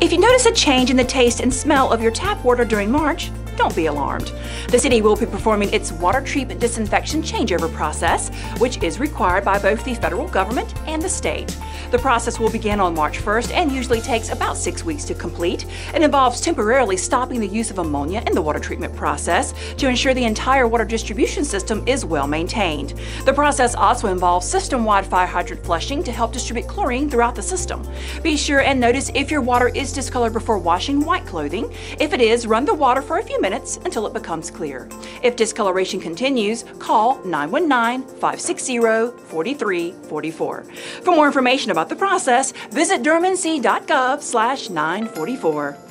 If you notice a change in the taste and smell of your tap water during March, don't be alarmed. The city will be performing its water treatment disinfection changeover process, which is required by both the federal government and the state. The process will begin on March 1st and usually takes about six weeks to complete. It involves temporarily stopping the use of ammonia in the water treatment process to ensure the entire water distribution system is well maintained. The process also involves system-wide fire hydrant flushing to help distribute chlorine throughout the system. Be sure and notice if your water is discolored before washing white clothing. If it is, run the water for a few minutes until it becomes clear. If discoloration continues, call 919-560-4344. For more information about the process, visit durhamnc.gov slash 944.